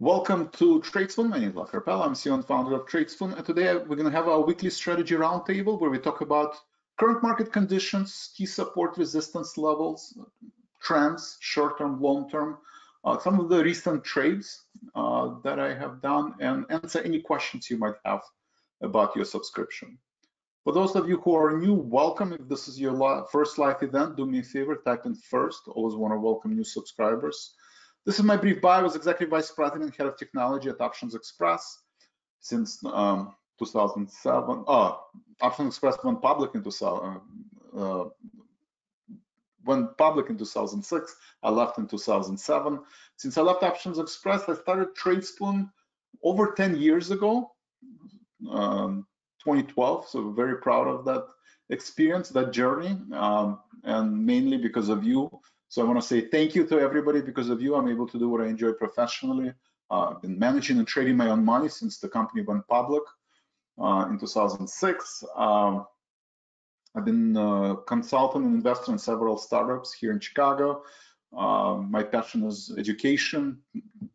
Welcome to Tradespoon. My name is Vlad Karpel. I'm CEO and founder of Tradespoon. And today we're going to have our weekly strategy roundtable where we talk about current market conditions, key support resistance levels, trends, short-term, long-term, uh, some of the recent trades uh, that I have done, and answer any questions you might have about your subscription. For those of you who are new, welcome. If this is your first live event, do me a favor, type in first. Always want to welcome new subscribers. This is my brief bio as Executive Vice President, and Head of Technology at optionsXpress since um, 2007. Oh, optionsXpress went public in 2000. Uh, went public in 2006. I left in 2007. Since I left optionsXpress, I started Tradespoon over 10 years ago, um, 2012. So very proud of that experience, that journey, um, and mainly because of you. So I want to say thank you to everybody. Because of you, I'm able to do what I enjoy professionally. Uh, I've been managing and trading my own money since the company went public uh, in 2006. Um, I've been a consultant and investor in several startups here in Chicago. Uh, my passion is education,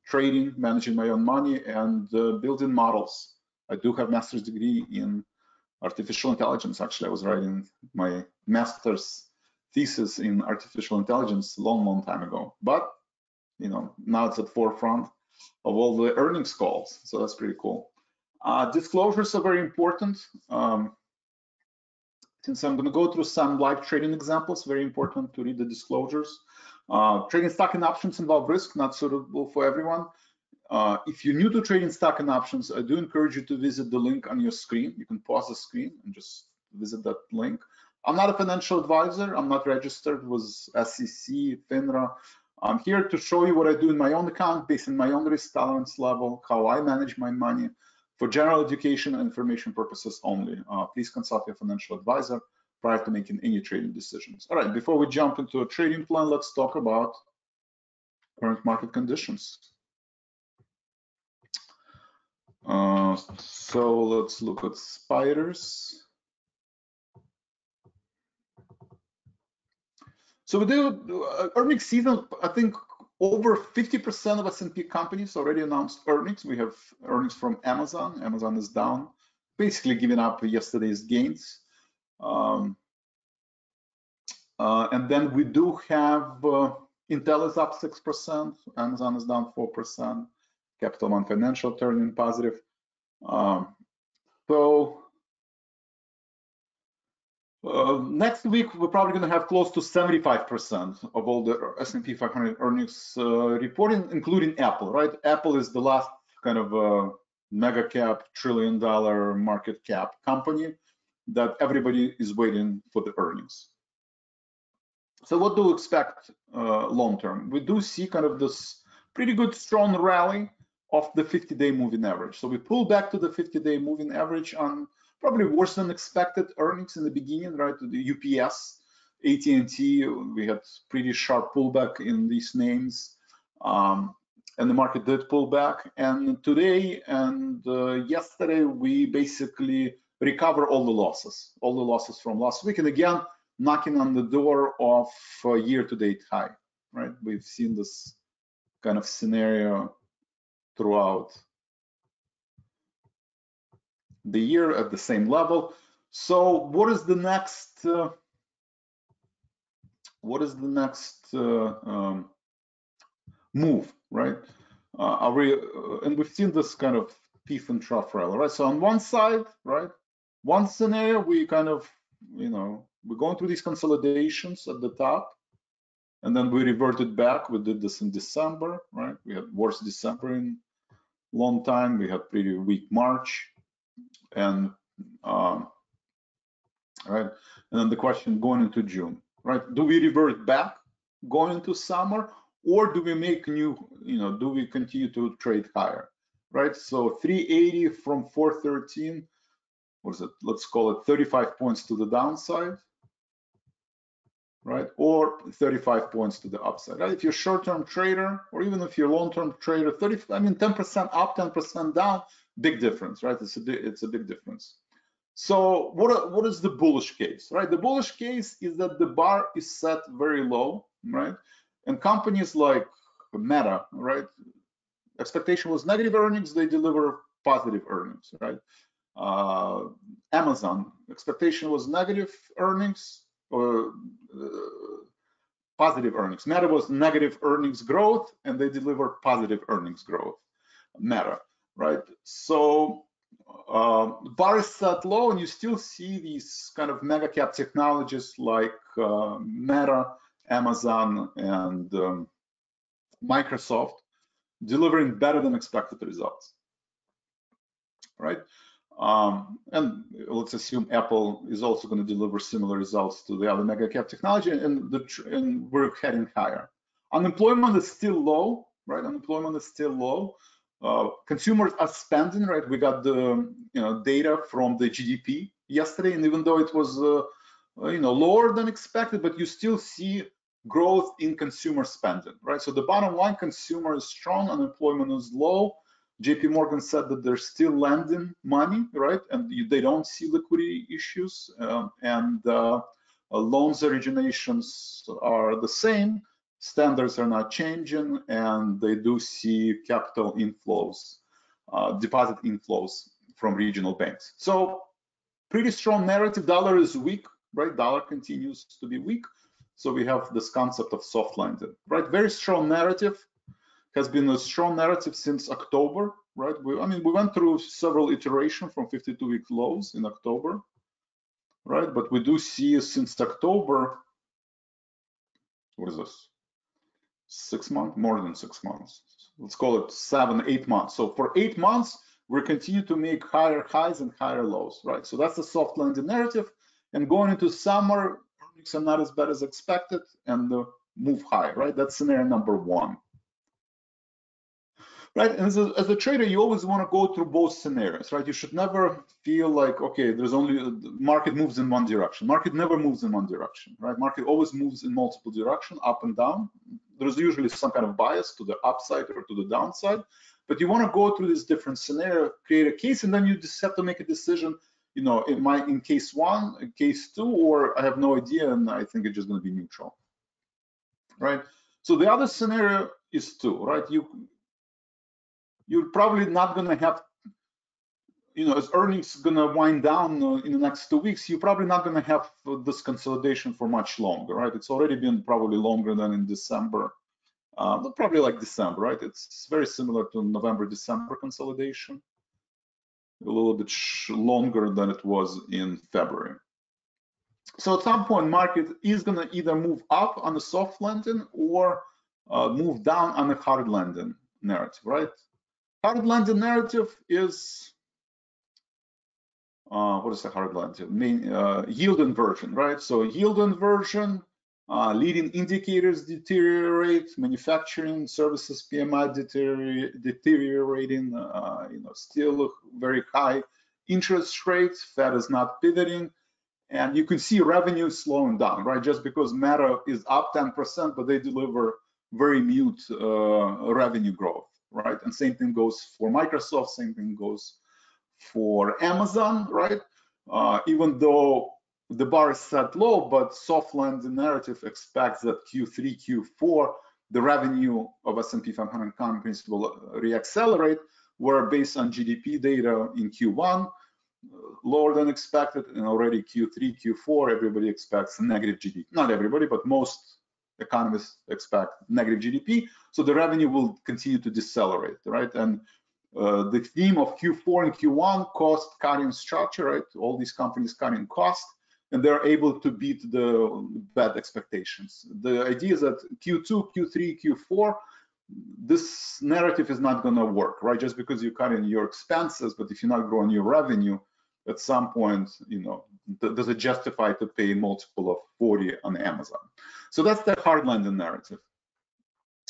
trading, managing my own money, and uh, building models. I do have master's degree in artificial intelligence. Actually, I was writing my master's thesis in artificial intelligence a long, long time ago. But you know, now it's at forefront of all the earnings calls, so that's pretty cool. Uh, disclosures are very important. Um, since I'm going to go through some live trading examples, very important to read the disclosures. Uh, trading stock and options involve risk, not suitable for everyone. Uh, if you're new to trading stock and options, I do encourage you to visit the link on your screen. You can pause the screen and just visit that link. I'm not a financial advisor. I'm not registered with SEC, FINRA. I'm here to show you what I do in my own account based on my own risk tolerance level, how I manage my money for general education and information purposes only. Uh, please consult your financial advisor prior to making any trading decisions. All right, before we jump into a trading plan, let's talk about current market conditions. Uh, so let's look at spiders. So do uh, earnings season. I think over 50% of S&P companies already announced earnings. We have earnings from Amazon. Amazon is down, basically giving up yesterday's gains. Um, uh, and then we do have uh, Intel is up 6%, Amazon is down 4%, Capital One Financial turning positive. Um, so uh, next week, we're probably going to have close to 75% of all the S&P 500 earnings uh, reporting, including Apple, right? Apple is the last kind of uh, mega cap, trillion dollar market cap company that everybody is waiting for the earnings. So what do we expect uh, long term? We do see kind of this pretty good strong rally of the 50-day moving average. So we pull back to the 50-day moving average on probably worse than expected earnings in the beginning, right? The UPS, AT&T, we had pretty sharp pullback in these names. Um, and the market did pull back. And today and uh, yesterday, we basically recover all the losses, all the losses from last week. And again, knocking on the door of a year-to-date high, right? We've seen this kind of scenario throughout the year at the same level. So what is the next? Uh, what is the next uh, um, move, right? Uh, are we? Uh, and we've seen this kind of peak and trough rally, right? So on one side, right, one scenario we kind of, you know, we're going through these consolidations at the top, and then we reverted back. We did this in December, right? We had worst December in long time. We had pretty weak March and um, right? And then the question going into june right? Do we revert back going into summer or do we make new you know do we continue to trade higher right? So 380 from 413 what is it let's call it 35 points to the downside right? Or 35 points to the upside. Right? If you're short-term trader or even if you're long-term trader 30 i mean 10 percent up 10 percent down big difference, right? It's a it's a big difference. So what what is the bullish case, right? The bullish case is that the bar is set very low, right? And companies like Meta, right? expectation was negative earnings, they deliver positive earnings, right? Uh, Amazon expectation was negative earnings or uh, positive earnings. Meta was negative earnings growth, and they deliver positive earnings growth. Meta, right? So uh, bar is set low, and you still see these kind of mega cap technologies like uh, Meta, Amazon, and um, Microsoft delivering better than expected results, right? Um, and let's assume Apple is also going to deliver similar results to the other mega cap technology, and, the, and we're heading higher. Unemployment is still low, right? Unemployment is still low. Uh, consumers are spending, right? We got the you know data from the GDP yesterday, and even though it was uh, you know lower than expected, but you still see growth in consumer spending, right? So the bottom line, consumer is strong, unemployment is low. JP Morgan said that they're still lending money, right? And they don't see liquidity issues um, and uh, uh, loans originations are the same. Standards are not changing and they do see capital inflows, uh, deposit inflows from regional banks. So pretty strong narrative. Dollar is weak, right? Dollar continues to be weak. So we have this concept of soft landing, right? Very strong narrative has been a strong narrative since October, right? We, I mean, we went through several iterations from 52-week lows in October, right? But we do see since October, what is this? Six months, more than six months. Let's call it seven, eight months. So for eight months, we continue to make higher highs and higher lows, right? So that's the soft landing narrative. And going into summer, earnings are not as bad as expected and the move high, right? That's scenario number one right? And as a, as a, trader, you always want to go through both scenarios, right? You should never feel like, okay, there's only uh, market moves in one direction. Market never moves in one direction, right? Market always moves in multiple direction, up and down. There's usually some kind of bias to the upside or to the downside, but you want to go through this different scenario, create a case, and then you just have to make a decision. You know, in my in case one, in case two, or I have no idea, and I think it's just going to be neutral, right? So the other scenario is two, right? You you're probably not going to have you know, as earnings gonna wind down uh, in the next two weeks, you're probably not gonna have uh, this consolidation for much longer, right? It's already been probably longer than in December, uh, probably like December, right? It's very similar to November, December consolidation, a little bit longer than it was in February. So at some point, market is gonna either move up on a soft landing or uh, move down on a hard landing narrative, right? Hard landing narrative is uh, what is the hard landing? Main uh, yield inversion, right? So yield inversion, uh, leading indicators deteriorate, manufacturing services PMI deteriorating, uh, you know, still very high interest rates. Fed is not pivoting, and you can see revenue slowing down, right? Just because Meta is up 10%, but they deliver very mute uh, revenue growth right? And same thing goes for Microsoft, same thing goes for Amazon, right? Uh, even though the bar is set low, but soft landing narrative expects that Q3, Q4, the revenue of S&P 500 companies will reaccelerate, where based on GDP data in Q1, lower than expected, and already Q3, Q4, everybody expects negative GDP. Not everybody, but most economists expect negative GDP. So the revenue will continue to decelerate, right? And uh, the theme of Q4 and Q1 cost cutting structure, right? All these companies cutting cost, and they're able to beat the bad expectations. The idea is that Q2, Q3, Q4, this narrative is not going to work, right? Just because you cut in your expenses, but if you're not growing your revenue, at some point, you know, does it justify to pay multiple of 40 on Amazon? So that's the hard landing narrative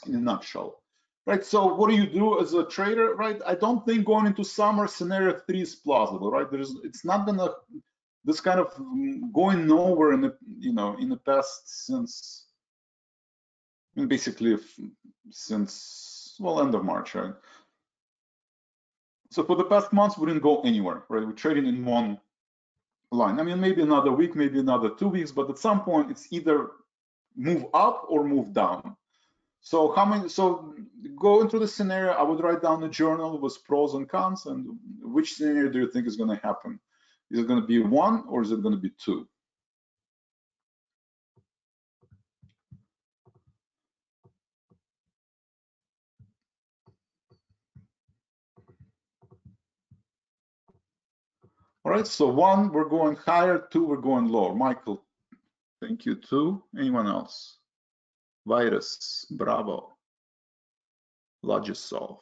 in a nutshell. Right, so what do you do as a trader, right? I don't think going into summer scenario three is plausible, right? There's, it's not gonna, this kind of mm, going nowhere in the, you know, in the past since, basically since, well, end of March, right? So for the past months, we didn't go anywhere, right? We're trading in one line. I mean, maybe another week, maybe another two weeks, but at some point, it's either move up or move down. So how many? So go into the scenario, I would write down a journal with pros and cons and which scenario do you think is going to happen? Is it going to be one or is it going to be two? All right, so one, we're going higher, two, we're going lower. Michael, thank you. Two, anyone else? Virus, Bravo, Logisolve,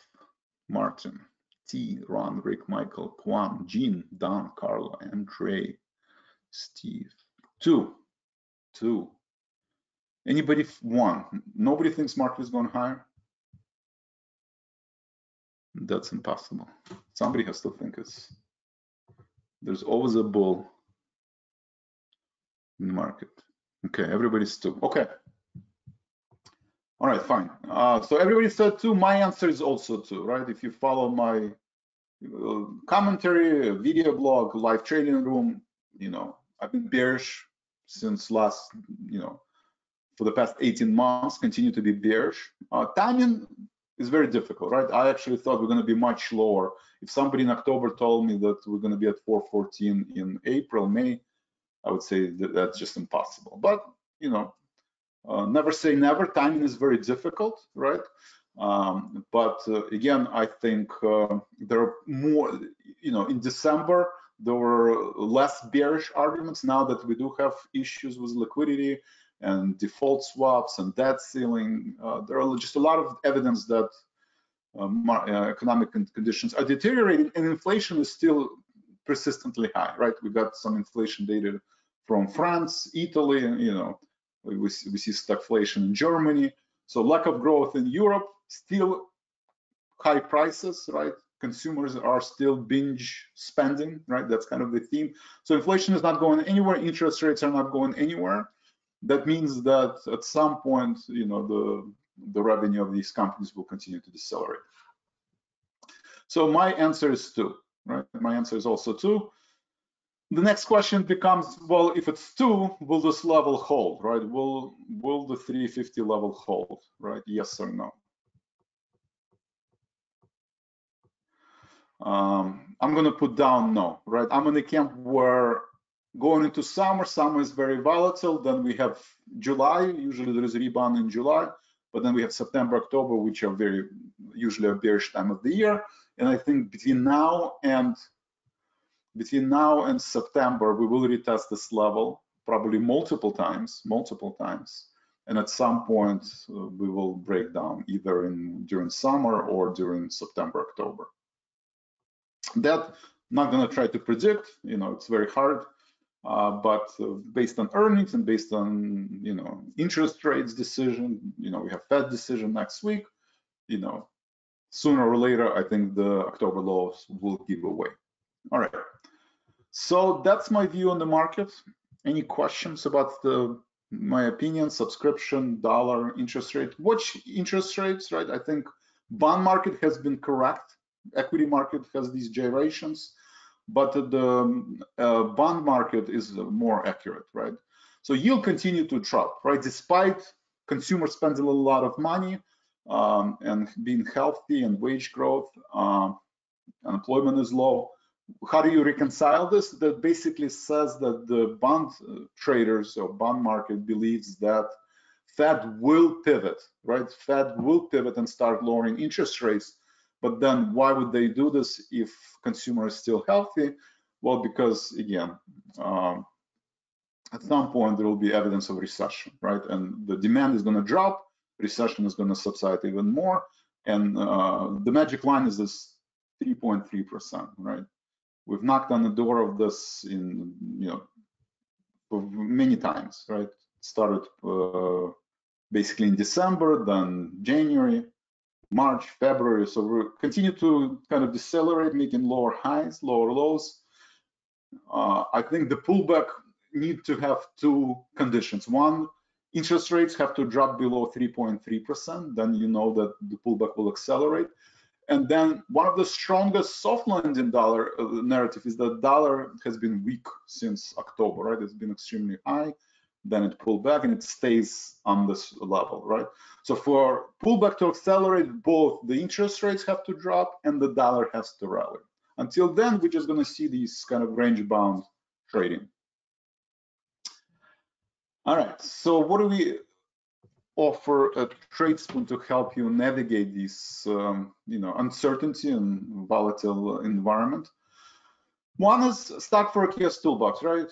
Martin, T, Ron, Rick, Michael, Kwan, Jean, Don, Carla, Andre, Steve. Two, two. Anybody one? Nobody thinks market is going higher? That's impossible. Somebody has to think it's there's always a bull in the market. Okay, everybody's two. Okay. All right, fine. Uh, so everybody said two. My answer is also two, right? If you follow my uh, commentary, video blog, live trading room, you know, I've been bearish since last, you know, for the past 18 months, continue to be bearish. Uh, timing is very difficult, right? I actually thought we're going to be much lower. If somebody in October told me that we're going to be at 414 in April, May, I would say that that's just impossible. But you know, uh, never say never. Timing is very difficult, right? Um, but uh, again, I think uh, there are more. You know, in December there were less bearish arguments. Now that we do have issues with liquidity, and default swaps and debt ceiling. Uh, there are just a lot of evidence that um, uh, economic conditions are deteriorating and inflation is still persistently high, right? We got some inflation data from France, Italy, you know, we, we see stagflation in Germany. So lack of growth in Europe, still high prices, right? Consumers are still binge spending, right? That's kind of the theme. So inflation is not going anywhere. Interest rates are not going anywhere that means that at some point, you know, the, the revenue of these companies will continue to decelerate. So my answer is two, right? My answer is also two. The next question becomes, well, if it's two, will this level hold, right? Will will the 350 level hold, right? Yes or no? Um, I'm going to put down no, right? I'm in the camp where Going into summer, summer is very volatile. Then we have July, usually there is a rebound in July, but then we have September, October, which are very usually a bearish time of the year. And I think between now and between now and September, we will retest this level probably multiple times, multiple times. And at some point, uh, we will break down either in during summer or during September, October. That not going to try to predict. You know, it's very hard. Uh, but uh, based on earnings and based on you know interest rates decision, you know we have Fed decision next week. You know, sooner or later, I think the October lows will give away. All right. So that's my view on the market. Any questions about the my opinion, subscription, dollar, interest rate? Watch interest rates, right? I think bond market has been correct. Equity market has these gyrations but the uh, bond market is more accurate, right? So yield continue to drop, right? Despite consumer spending a lot of money um, and being healthy and wage growth, um, unemployment is low. How do you reconcile this? That basically says that the bond uh, traders or bond market believes that Fed will pivot, right? Fed will pivot and start lowering interest rates but then why would they do this if consumer is still healthy? Well, because again, um, at some point there will be evidence of recession, right? And the demand is going to drop, recession is going to subside even more, and uh, the magic line is this 3.3%, right? We've knocked on the door of this in, you know, many times, right? Started uh, basically in December, then January, March, February. So we continue to kind of decelerate, making lower highs, lower lows. Uh, I think the pullback need to have two conditions. One, interest rates have to drop below 3.3%, then you know that the pullback will accelerate. And then one of the strongest soft landing dollar uh, narrative is that dollar has been weak since October, right? It's been extremely high. then it pulled back and it stays on this level, right? So for pullback to accelerate, both the interest rates have to drop and the dollar has to rally. Until then, we're just going to see these kind of range bound trading. All right, so what do we offer at Tradespoon to help you navigate this, um, you know, uncertainty and volatile environment? One is stock forecast toolbox, right?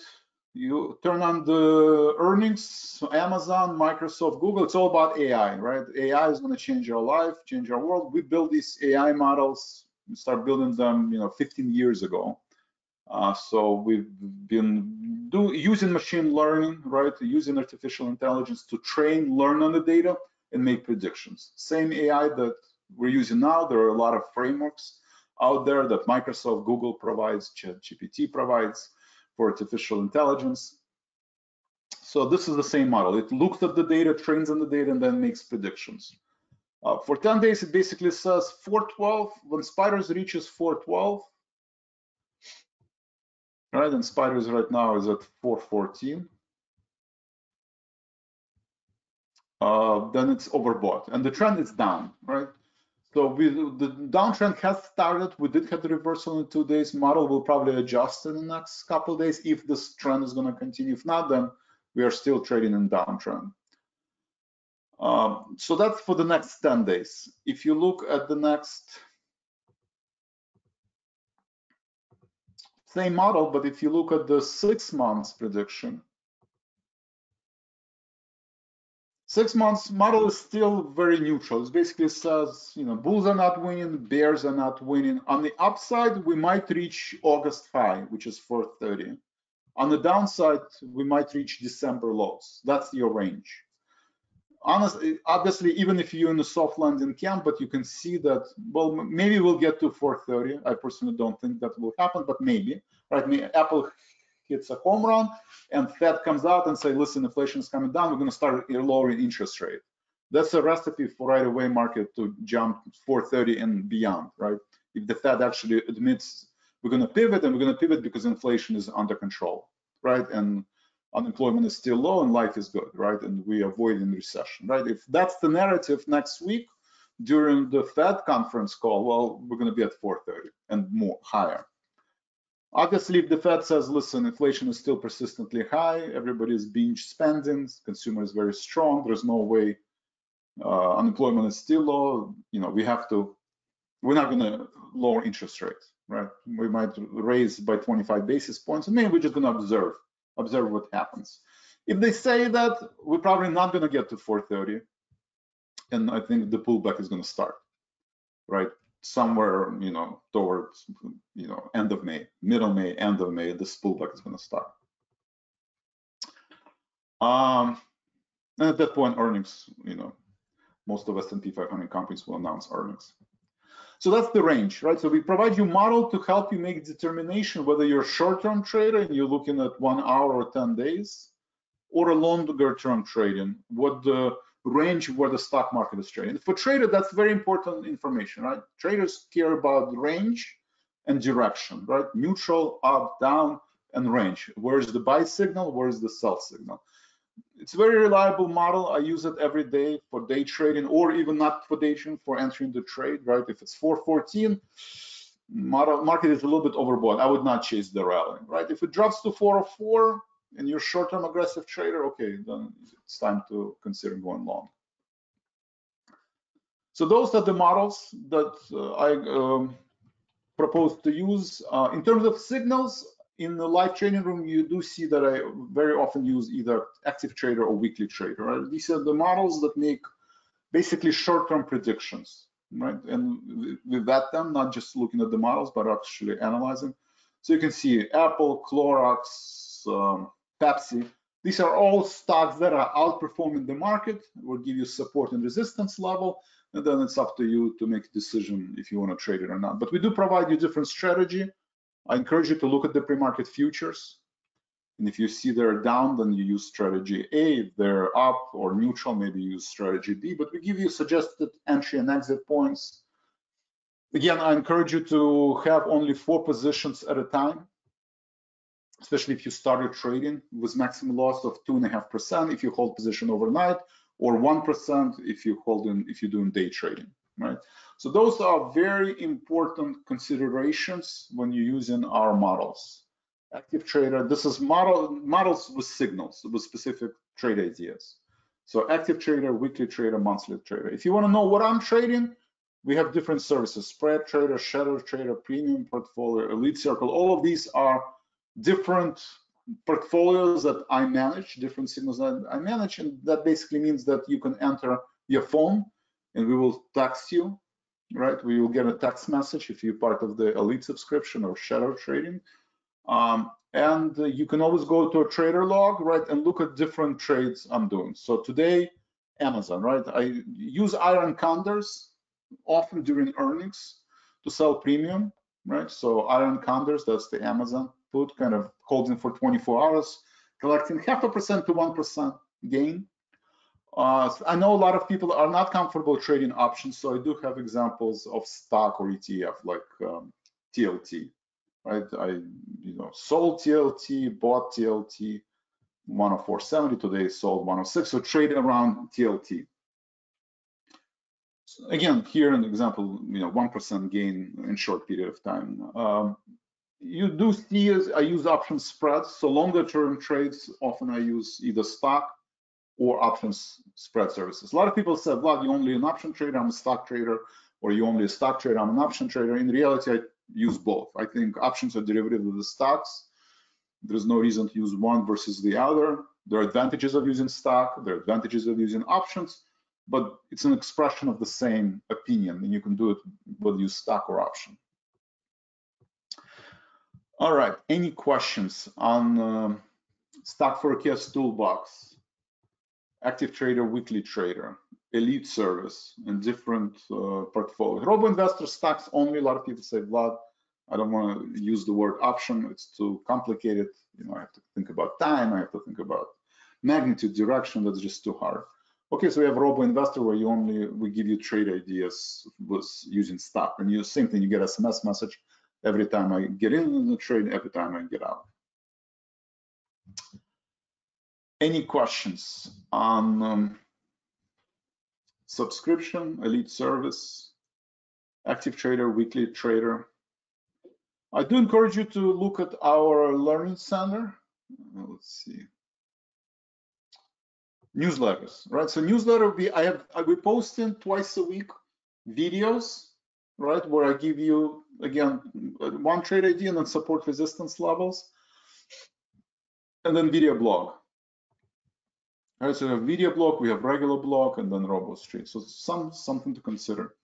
You turn on the earnings, Amazon, Microsoft, Google, it's all about AI, right? AI is going to change our life, change our world. We build these AI models, we start building them, you know, 15 years ago. Uh, so we've been do, using machine learning, right? Using artificial intelligence to train, learn on the data, and make predictions. Same AI that we're using now. There are a lot of frameworks out there that Microsoft, Google provides, ChatGPT provides for artificial intelligence. So this is the same model. It looks at the data, trains on the data, and then makes predictions. Uh, for 10 days, it basically says 412. When spiders reaches 412, right, and spiders right now is at 414. Uh, then it's overbought, and the trend is down, right? So we, the downtrend has started. We did have the reversal in two days. Model will probably adjust in the next couple days if this trend is going to continue. If not, then we are still trading in downtrend. Um, so that's for the next 10 days. If you look at the next same model, but if you look at the six months prediction, Six months model is still very neutral. It basically says, you know, bulls are not winning, bears are not winning. On the upside, we might reach August high, which is 430. On the downside, we might reach December lows. That's your range. Honestly, obviously, even if you're in a soft landing camp, but you can see that, well, maybe we'll get to 430. I personally don't think that will happen, but maybe, right? Apple hits a home run and Fed comes out and say, listen, inflation is coming down, we're going to start lowering interest rate. That's a recipe for right away market to jump 430 and beyond, right? If the Fed actually admits we're going to pivot and we're going to pivot because inflation is under control, right? And unemployment is still low and life is good, right? And we avoid in recession, right? If that's the narrative next week during the Fed conference call, well, we're going to be at 430 and more higher. Obviously, if the Fed says, listen, inflation is still persistently high, everybody is binge spending, consumer is very strong, there's no way uh, unemployment is still low, you know, we have to, we're not going to lower interest rates, right? We might raise by 25 basis points, and maybe we're just going to observe, observe what happens. If they say that, we're probably not going to get to 430, and I think the pullback is going to start, right? somewhere, you know, towards, you know, end of May, middle May, end of May, this pullback is going to start. Um, and at that point, earnings, you know, most of S&P 500 companies will announce earnings. So that's the range, right? So we provide you model to help you make determination whether you're short-term trader and you're looking at one hour or 10 days, or a longer-term trading, what the range where the stock market is trading. For trader, that's very important information, right? Traders care about range and direction, right? Neutral, up, down, and range. Where's the buy signal? Where's the sell signal? It's a very reliable model. I use it every day for day trading or even not for day trading, for entering the trade, right? If it's 414, model, market is a little bit overbought. I would not chase the rally, right? If it drops to 404, and you're short-term aggressive trader, okay, then it's time to consider going long. So those are the models that uh, I um, propose to use. Uh, in terms of signals, in the live trading room, you do see that I very often use either active trader or weekly trader. Right? These are the models that make basically short-term predictions, right? And we vet them, not just looking at the models, but actually analyzing. So you can see Apple, Clorox, um, Pepsi. These are all stocks that are outperforming the market, will give you support and resistance level, and then it's up to you to make a decision if you want to trade it or not. But we do provide you different strategy. I encourage you to look at the pre-market futures. And if you see they're down, then you use strategy A. If they're up or neutral, maybe use strategy B. But we give you suggested entry and exit points. Again, I encourage you to have only four positions at a time especially if you started trading with maximum loss of two and a half percent if you hold position overnight, or one percent if you hold in if you're doing day trading, right? So those are very important considerations when you're using our models. Active trader, this is model models with signals with specific trade ideas. So active trader, weekly trader, monthly trader. If you want to know what I'm trading, we have different services, spread trader, shadow trader, premium portfolio, elite circle. All of these are different portfolios that I manage, different signals that I manage. And that basically means that you can enter your phone and we will text you, right? We will get a text message if you're part of the elite subscription or shadow trading. Um, and uh, you can always go to a trader log, right, and look at different trades I'm doing. So today, Amazon, right? I use iron condors often during earnings to sell premium, right? So iron condors, that's the Amazon put, kind of holding for 24 hours, collecting half a percent to one percent gain. Uh, I know a lot of people are not comfortable trading options, so I do have examples of stock or ETF like um, TLT, right? I you know sold TLT, bought TLT, 104.70 today sold 106, so trade around TLT. So again, here an example, you know, 1% gain in short period of time. Um, you do see I use option spreads, so longer term trades, often I use either stock or options spread services. A lot of people said, Vlad, you only an option trader, I'm a stock trader, or you only a stock trader, I'm an option trader. In reality, I use both. I think options are derivative of the stocks. There's no reason to use one versus the other. There are advantages of using stock, there are advantages of using options, but it's an expression of the same opinion, and you can do it whether you stock or option. All right, any questions on um, stock forecast toolbox, active trader, weekly trader, elite service, and different uh, portfolios? Robo investor stocks only. A lot of people say, Vlad, I don't want to use the word option. It's too complicated. You know, I have to think about time. I have to think about magnitude, direction. That's just too hard. Okay, so we have Robo Investor where you only we give you trade ideas with using stock, and you same thing. You get SMS message every time I get in the trade, every time I get out. Any questions on um, subscription, elite service, active trader, weekly trader? I do encourage you to look at our learning center. Let's see. Newsletters, right? So newsletter, we I have I we posting twice a week videos right? Where I give you, again, one trade idea and then support resistance levels, and then video blog. Right, so we have video blog, we have regular block, and then RoboStreet. So some something to consider.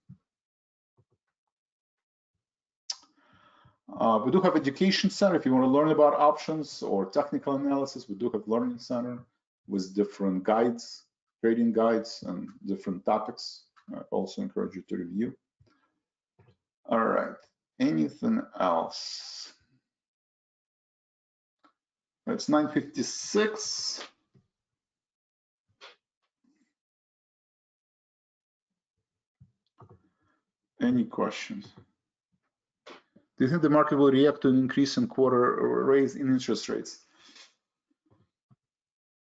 Uh, we do have education center. If you want to learn about options or technical analysis, we do have learning center with different guides, trading guides, and different topics. I also encourage you to review. All right, anything else? It's 956. Any questions? Do you think the market will react to an increase in quarter raise in interest rates?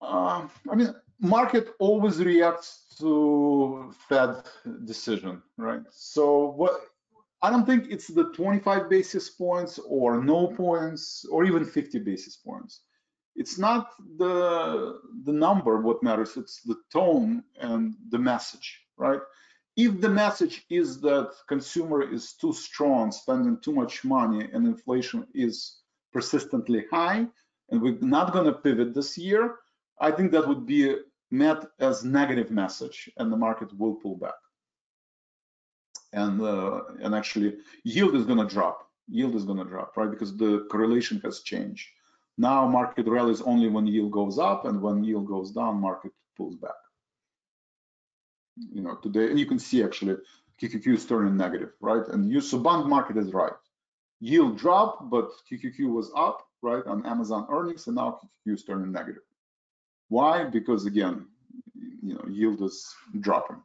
Uh, I mean, market always reacts to Fed decision, right? So what I don't think it's the 25 basis points or no points or even 50 basis points. It's not the the number what matters, it's the tone and the message, right? If the message is that consumer is too strong, spending too much money and inflation is persistently high and we're not going to pivot this year, I think that would be met as negative message and the market will pull back and uh, and actually yield is going to drop. Yield is going to drop, right? Because the correlation has changed. Now market rallies only when yield goes up, and when yield goes down, market pulls back. You know, today, and you can see actually QQQ is turning negative, right? And you so bond market is right. Yield dropped, but QQQ was up, right, on Amazon earnings, and now QQQ is turning negative. Why? Because again, you know, yield is dropping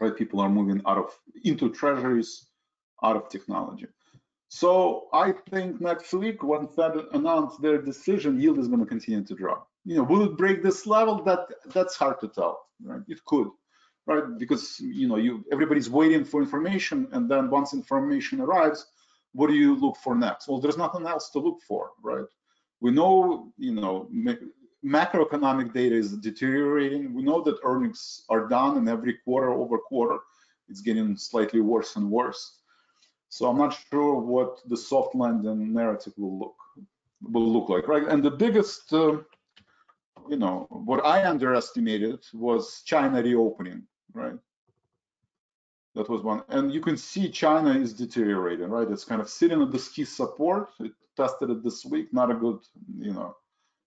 right? People are moving out of into treasuries, out of technology. So I think next week when Fed announce their decision, yield is going to continue to drop. You know, will it break this level? That that's hard to tell. Right? It could, right? Because you know, you everybody's waiting for information, and then once information arrives, what do you look for next? Well, there's nothing else to look for, right? We know, you know, macroeconomic data is deteriorating. We know that earnings are down, and every quarter over quarter, it's getting slightly worse and worse. So I'm not sure what the soft landing narrative will look will look like, right? And the biggest, uh, you know, what I underestimated was China reopening, right? That was one, and you can see China is deteriorating, right? It's kind of sitting at this key support. It tested it this week, not a good, you know,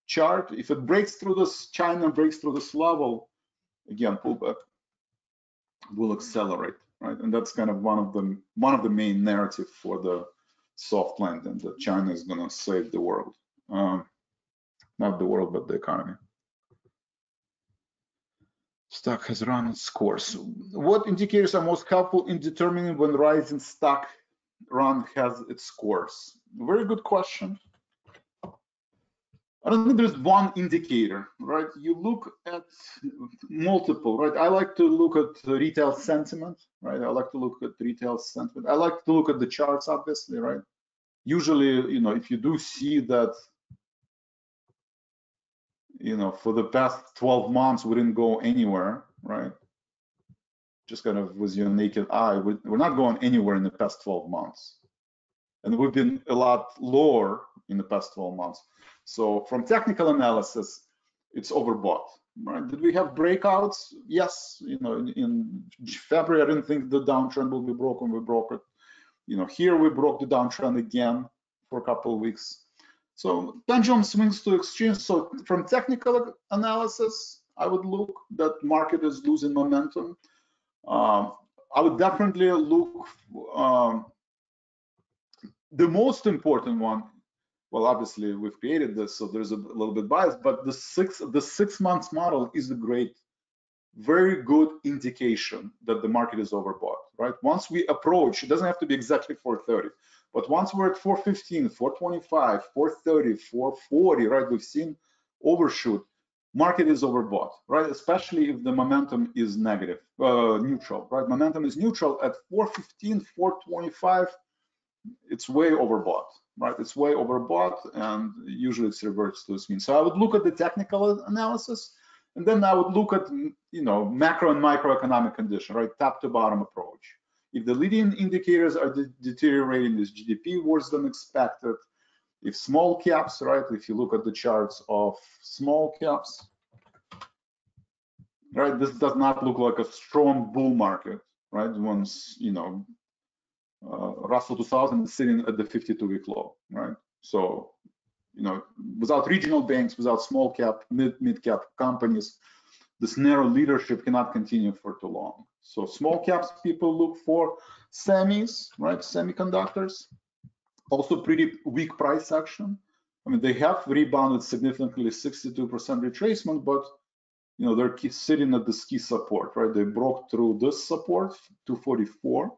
chart. If it breaks through this, China breaks through this level, again, pullback will accelerate right? And that's kind of one of the one of the main narrative for the soft landing that China is going to save the world, um, not the world but the economy. Stock has run its course. What indicators are most helpful in determining when rising stock run has its course? Very good question. I don't think there's one indicator, right? You look at multiple, right? I like to look at retail sentiment, right? I like to look at retail sentiment. I like to look at the charts, obviously, right? Usually, you know, if you do see that, you know, for the past 12 months, we didn't go anywhere, right? Just kind of with your naked eye, we're not going anywhere in the past 12 months. And we've been a lot lower in the past 12 months. So from technical analysis, it's overbought. Right? Did we have breakouts? Yes. You know, in, in February, I didn't think the downtrend will be broken. We broke it. You know, here we broke the downtrend again for a couple of weeks. So pendulum swings to extremes. So from technical analysis, I would look that market is losing momentum. Um, I would definitely look. Um, the most important one well, obviously we've created this, so there's a little bit bias, but the six the six months model is a great, very good indication that the market is overbought, right? Once we approach, it doesn't have to be exactly 430, but once we're at 415, 425, 430, 440, right? We've seen overshoot. Market is overbought, right? Especially if the momentum is negative, uh, neutral, right? Momentum is neutral at 415, 425. It's way overbought, right? It's way overbought and usually it's reverts to this mean. So I would look at the technical analysis and then I would look at, you know, macro and microeconomic condition, right? Top to bottom approach. If the leading indicators are de deteriorating, is GDP worse than expected? If small caps, right? If you look at the charts of small caps, right? This does not look like a strong bull market, right? Once, you know, uh, Russell 2000 is sitting at the 52-week low, right? So, you know, without regional banks, without small cap, mid mid cap companies, this narrow leadership cannot continue for too long. So small caps people look for semis, right? Semiconductors. Also pretty weak price action. I mean, they have rebounded significantly, 62% retracement, but you know they're sitting at this key support, right? They broke through this support, 244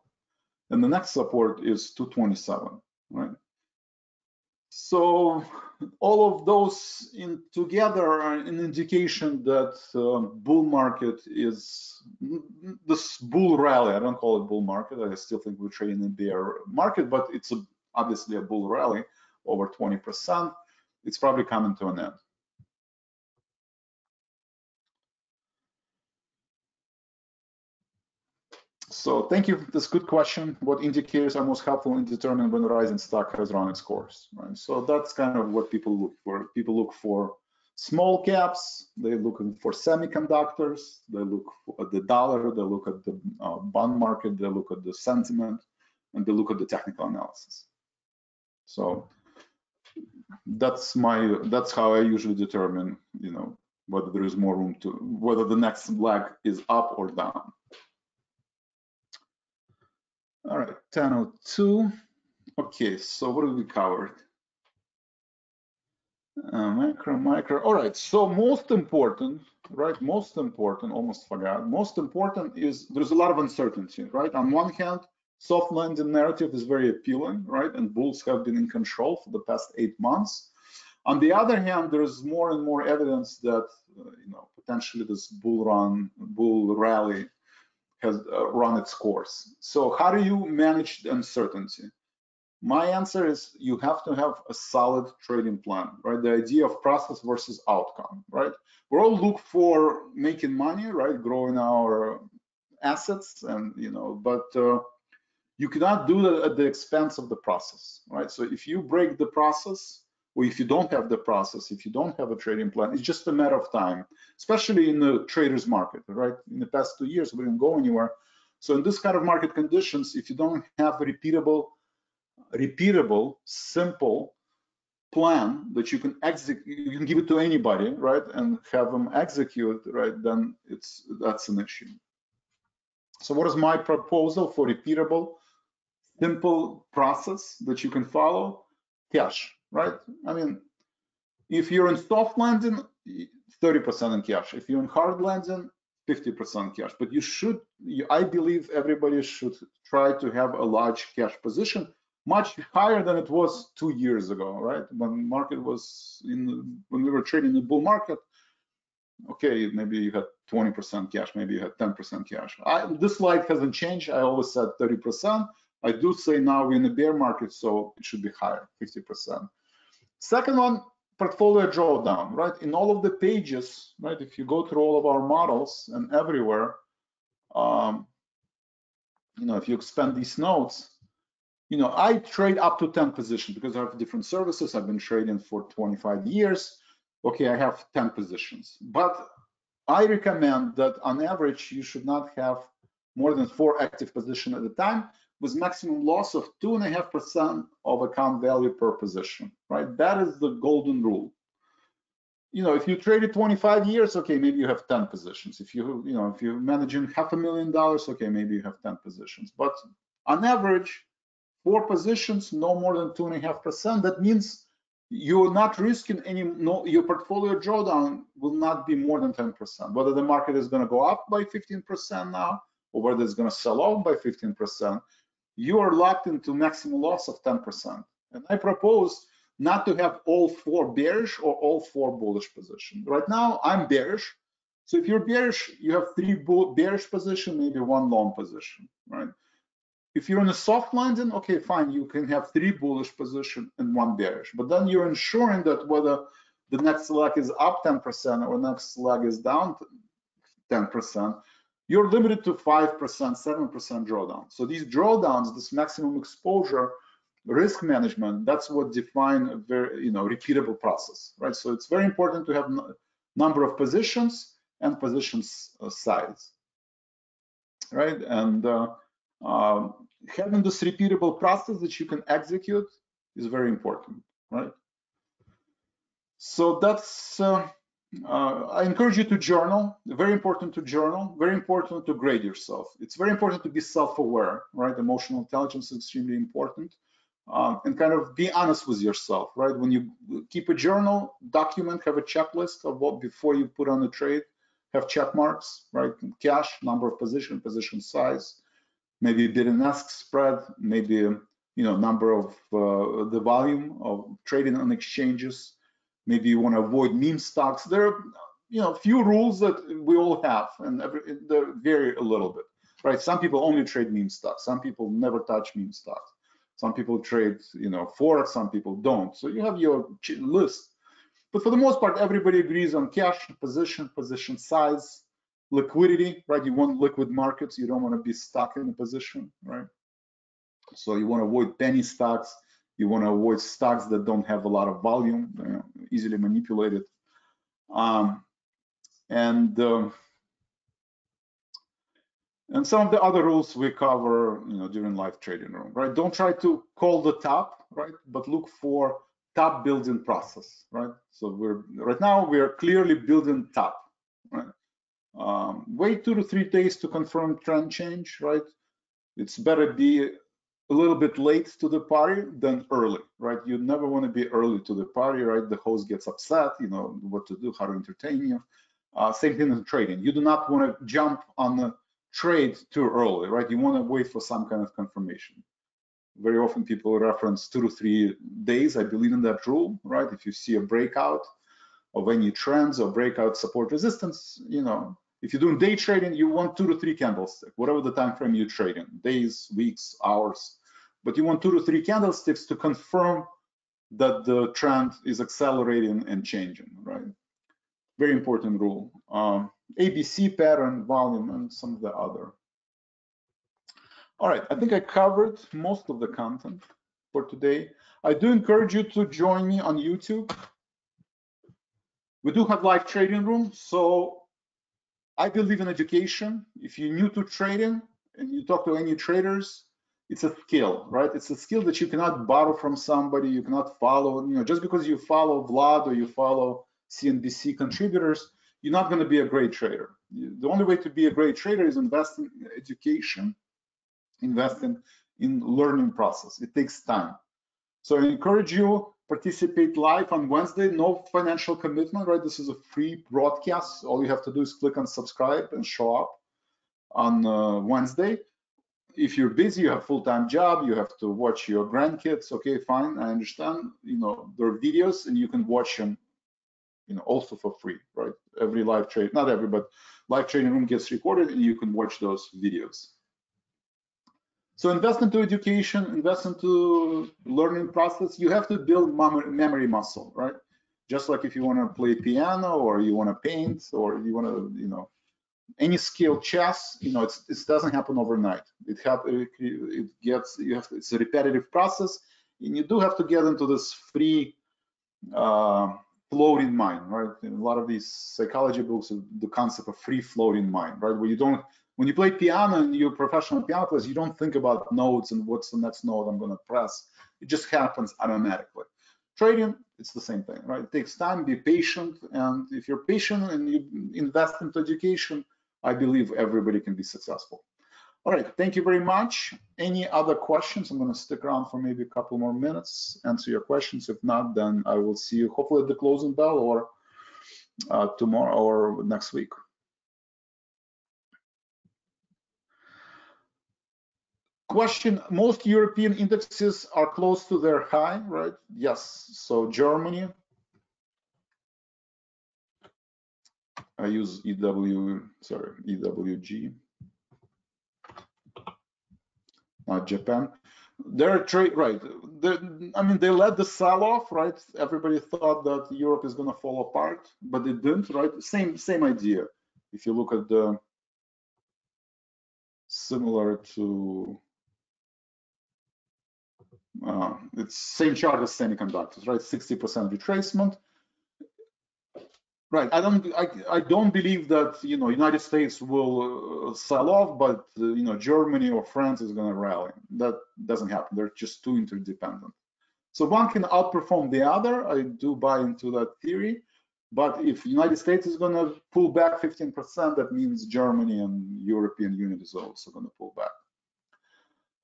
and the next support is 227, right? So all of those in together are an indication that uh, bull market is this bull rally. I don't call it bull market. I still think we're trading in bear market, but it's a, obviously a bull rally over 20%. It's probably coming to an end. So thank you. That's a good question. What indicators are most helpful in determining when rising stock has run its course? Right. So that's kind of what people look for. People look for small caps. They're looking for semiconductors. They look at the dollar. They look at the uh, bond market. They look at the sentiment, and they look at the technical analysis. So that's my that's how I usually determine, you know, whether there is more room to whether the next leg is up or down. All right, 1002. Okay, so what have we covered? Uh, micro, micro. All right, so most important, right? Most important, almost forgot. Most important is there's a lot of uncertainty, right? On one hand, soft landing narrative is very appealing, right? And bulls have been in control for the past eight months. On the other hand, there's more and more evidence that uh, you know potentially this bull run, bull rally has uh, run its course. So how do you manage the uncertainty? My answer is you have to have a solid trading plan, right? The idea of process versus outcome, right? We all look for making money, right? Growing our assets and, you know, but uh, you cannot do that at the expense of the process, right? So if you break the process, or if you don't have the process, if you don't have a trading plan, it's just a matter of time, especially in the traders market, right? In the past two years, we didn't go anywhere. So in this kind of market conditions, if you don't have a repeatable repeatable, simple plan that you can execute, you can give it to anybody, right, and have them execute, right, then it's that's an issue. So what is my proposal for repeatable, simple process that you can follow? Cash, right? I mean, if you're in soft landing, 30% in cash. If you're in hard landing, 50% cash. But you should, I believe everybody should try to have a large cash position much higher than it was two years ago, right? When market was in, when we were trading the bull market, okay, maybe you had 20% cash, maybe you had 10% cash. I, this slide hasn't changed. I always said 30%. I do say now we're in a bear market, so it should be higher, 50%. Second one, portfolio drawdown, right? In all of the pages, right? If you go through all of our models and everywhere, um, you know, if you expand these notes, you know, I trade up to 10 positions because I have different services. I've been trading for 25 years. Okay, I have 10 positions, but I recommend that on average, you should not have more than four active positions at a time with maximum loss of two and a half percent of account value per position, right? That is the golden rule. You know, if you traded 25 years, okay, maybe you have 10 positions. If you, you know, if you're managing half a million dollars, okay, maybe you have 10 positions. But on average, four positions, no more than two and a half percent. That means you're not risking any, no, your portfolio drawdown will not be more than 10%. Whether the market is going to go up by 15% now, or whether it's going to sell off by 15%, you are locked into maximum loss of 10%. And I propose not to have all four bearish or all four bullish position. Right now, I'm bearish. So if you're bearish, you have three bearish position, maybe one long position, right? If you're in a soft landing, okay, fine, you can have three bullish position and one bearish, but then you're ensuring that whether the next leg is up 10% or next leg is down 10%, you're limited to 5%, 7% drawdown. So these drawdowns, this maximum exposure, risk management, that's what define a very, you know, repeatable process, right? So it's very important to have number of positions and positions uh, size, right? And uh, um, having this repeatable process that you can execute is very important, right? So that's, uh, uh, I encourage you to journal, very important to journal, very important to grade yourself. It's very important to be self-aware, right? Emotional intelligence is extremely important. Um, and kind of be honest with yourself, right? When you keep a journal, document, have a checklist of what before you put on a trade, have check marks, right? Cash, number of position, position size, maybe bid and ask spread, maybe you know number of uh, the volume of trading on exchanges. Maybe you want to avoid meme stocks. There are you know few rules that we all have, and they vary a little bit, right? Some people only trade meme stocks. Some people never touch meme stocks. Some people trade you know forex. Some people don't. So you have your list. But for the most part, everybody agrees on cash position, position size, liquidity, right? You want liquid markets. You don't want to be stuck in a position, right? So you want to avoid penny stocks. You want to avoid stocks that don't have a lot of volume, you know, easily manipulated. Um, and um, and some of the other rules we cover, you know, during live trading room, right? Don't try to call the top, right? But look for top building process, right? So we're right now we are clearly building top, right? Um, wait two to three days to confirm trend change, right? It's better be a little bit late to the party than early, right? You never want to be early to the party, right? The host gets upset, you know, what to do, how to entertain you. Uh, same thing in trading. You do not want to jump on the trade too early, right? You want to wait for some kind of confirmation. Very often people reference two to three days. I believe in that rule, right? If you see a breakout of any trends or breakout support resistance, you know, if you're doing day trading, you want two to three candlesticks, whatever the time frame you're trading, days, weeks, hours. But you want two to three candlesticks to confirm that the trend is accelerating and changing, right? Very important rule. Um, ABC pattern, volume, and some of the other. All right, I think I covered most of the content for today. I do encourage you to join me on YouTube. We do have live trading room, so I believe in education. If you're new to trading and you talk to any traders, it's a skill, right? It's a skill that you cannot borrow from somebody. You cannot follow, you know, just because you follow Vlad or you follow CNBC contributors, you're not going to be a great trader. The only way to be a great trader is invest in education, invest in, in learning process. It takes time. So I encourage you participate live on Wednesday, no financial commitment, right? This is a free broadcast. All you have to do is click on subscribe and show up on uh, Wednesday. If you're busy, you have full-time job, you have to watch your grandkids, okay, fine, I understand. You know, there are videos and you can watch them, you know, also for free, right? Every live trade, not every, but live trading room gets recorded and you can watch those videos. So invest into education, invest into learning process. You have to build memory muscle, right? Just like if you want to play piano or you want to paint or you want to, you know, any skill, chess, you know, it doesn't happen overnight. It, have, it gets, you have, it's a repetitive process and you do have to get into this free uh, floating mind, right? In a lot of these psychology books, the concept of free floating mind, right? Where you don't when you play piano and you're a professional piano player, you don't think about notes and what's the next note I'm going to press. It just happens automatically. Trading, it's the same thing, right? It takes time, be patient. And if you're patient and you invest into education, I believe everybody can be successful. All right, thank you very much. Any other questions? I'm going to stick around for maybe a couple more minutes, answer your questions. If not, then I will see you hopefully at the closing bell or uh, tomorrow or next week. Question most european indexes are close to their high right? Yes. So germany. I use ew sorry ewg not uh, japan. They're trade right. I mean they led the sell off right? Everybody thought that europe is going to fall apart but it didn't right? Same same idea. If you look at the similar to uh, it's same chart as semiconductors, right? 60% retracement. Right. I don't. I, I don't believe that you know United States will uh, sell off, but uh, you know Germany or France is going to rally. That doesn't happen. They're just too interdependent. So one can outperform the other. I do buy into that theory. But if United States is going to pull back 15%, that means Germany and European Union is also going to pull back.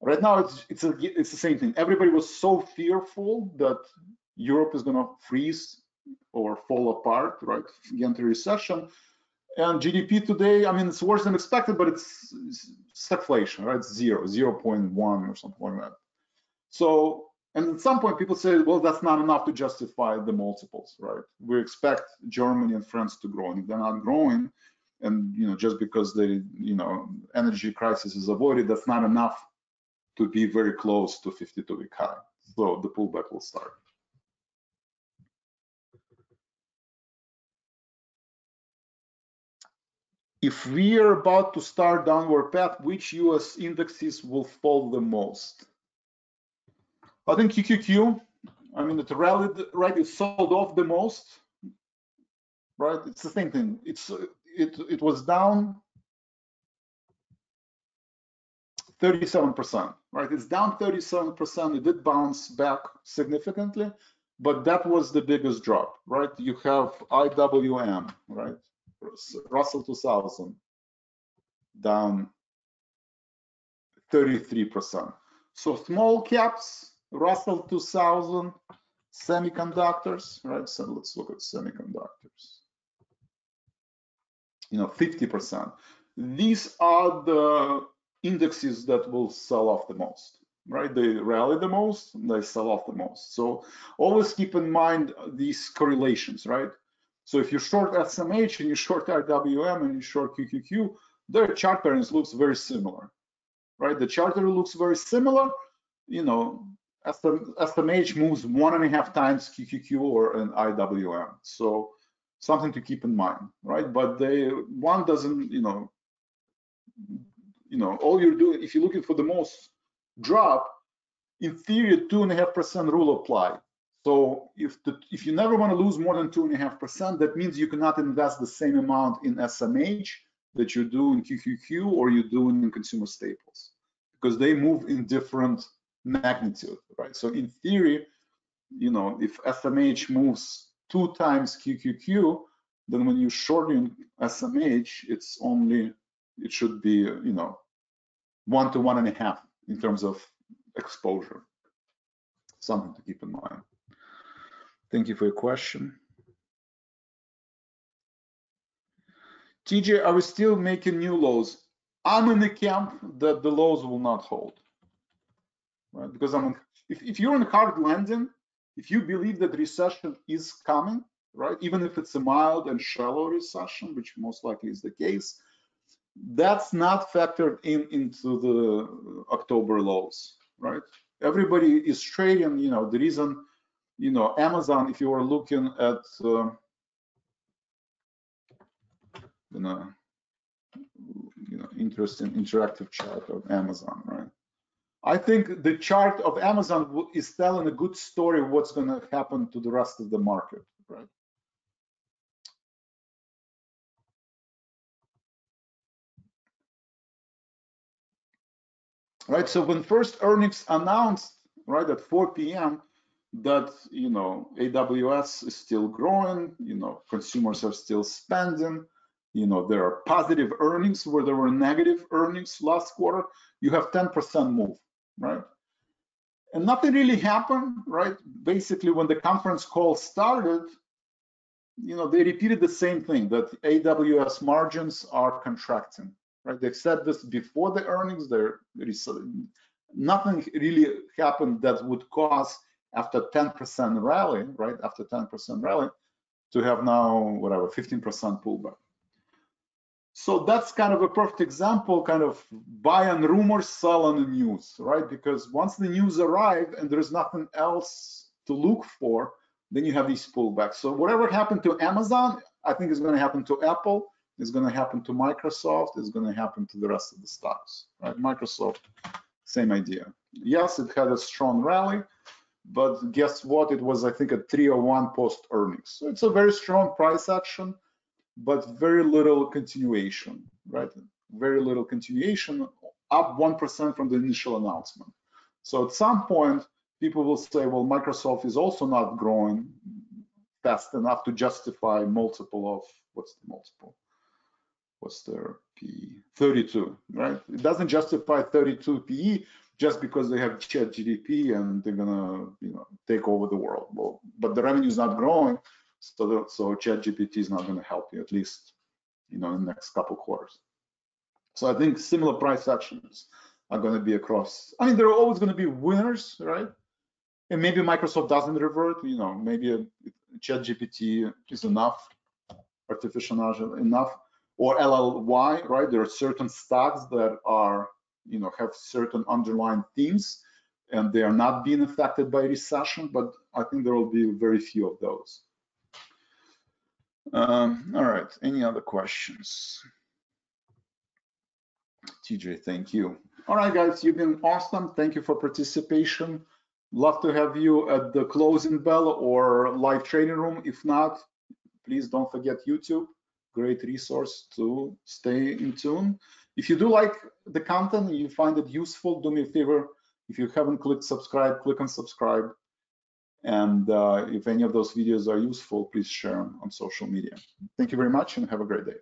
Right now, it's it's a, it's the same thing. Everybody was so fearful that Europe is going to freeze or fall apart, right? Into recession. And GDP today, I mean, it's worse than expected, but it's, it's stagflation, right? It's zero, 0.1 or something like that. So, and at some point, people say, well, that's not enough to justify the multiples, right? We expect Germany and France to grow, and if they're not growing, and you know, just because the you know energy crisis is avoided, that's not enough to be very close to 52 week high. So the pullback will start. If we are about to start downward path, which US indexes will fall the most? I think QQQ, I mean, it rallied, right? It sold off the most, right? It's the same thing. It's it it was down 37%, right? It's down 37%. It did bounce back significantly, but that was the biggest drop, right? You have IWM, right? Russell 2000 down 33%. So small caps, Russell 2000, semiconductors, right? So let's look at semiconductors. You know, 50%. these are the indexes that will sell off the most, right? They rally the most, they sell off the most. So always keep in mind these correlations, right? So if you short SMH and you short IWM and you short QQQ, their chart patterns looks very similar, right? The charter looks very similar. You know, SMH moves one and a half times QQQ or an IWM. So something to keep in mind, right? But they one doesn't, you know, you know, all you're doing if you're looking for the most drop, in theory, two and a half percent rule apply. So if the, if you never want to lose more than two and a half percent, that means you cannot invest the same amount in SMH that you do in QQQ or you do in consumer staples because they move in different magnitude, right? So in theory, you know, if SMH moves two times QQQ, then when you shorten SMH, it's only, it should be, you know, one to one and a half in terms of exposure. Something to keep in mind. Thank you for your question. TJ, are we still making new lows? I'm in the camp that the lows will not hold, right? Because I'm, if, if you're in hard landing, if you believe that recession is coming, right, even if it's a mild and shallow recession, which most likely is the case, that's not factored in into the October lows, right? Everybody is trading, you know, the reason, you know, Amazon, if you are looking at, uh, you know, you know, interesting interactive chart of Amazon, right? I think the chart of Amazon is telling a good story what's going to happen to the rest of the market, right? Right, so when first earnings announced, right, at 4 p.m., that, you know, AWS is still growing, you know, consumers are still spending, you know, there are positive earnings where there were negative earnings last quarter, you have 10% move, right? And nothing really happened, right? Basically, when the conference call started, you know, they repeated the same thing that AWS margins are contracting, right? They've said this before the earnings. There is uh, nothing really happened that would cause after 10% rally, right? After 10% rally, to have now whatever 15% pullback. So that's kind of a perfect example, kind of buy on rumors, sell on the news, right? Because once the news arrive and there's nothing else to look for, then you have these pullbacks. So whatever happened to Amazon, I think is going to happen to Apple, is going to happen to Microsoft, is going to happen to the rest of the stocks, right? Microsoft, same idea. Yes, it had a strong rally, but guess what? It was, I think, a 301 post earnings. So it's a very strong price action but very little continuation, right? Very little continuation, up 1% from the initial announcement. So at some point, people will say, well, Microsoft is also not growing fast enough to justify multiple of, what's the multiple? What's their PE? 32, right? It doesn't justify 32 PE just because they have ChatGPT and they're gonna, you know, take over the world. Well, but the revenue is not growing, so, the, so ChatGPT is not to help you at least, you know, in the next couple quarters. So I think similar price actions are to be across. I mean, there are always to be winners, right? And maybe Microsoft doesn't revert. You know, maybe ChatGPT is enough, artificial enough, or LLY, right? There are certain stocks that are, you know, have certain underlying themes, and they are not being affected by recession. But I think there will be very few of those. Um, all right, any other questions? TJ, thank you. All right, guys, you've been awesome. Thank you for participation. Love to have you at the closing bell or live training room. If not, please don't forget YouTube. Great resource to stay in tune. If you do like the content, you find it useful, do me a favor. If you haven't clicked subscribe, click on subscribe. And uh, if any of those videos are useful, please share them on social media. Thank you very much and have a great day.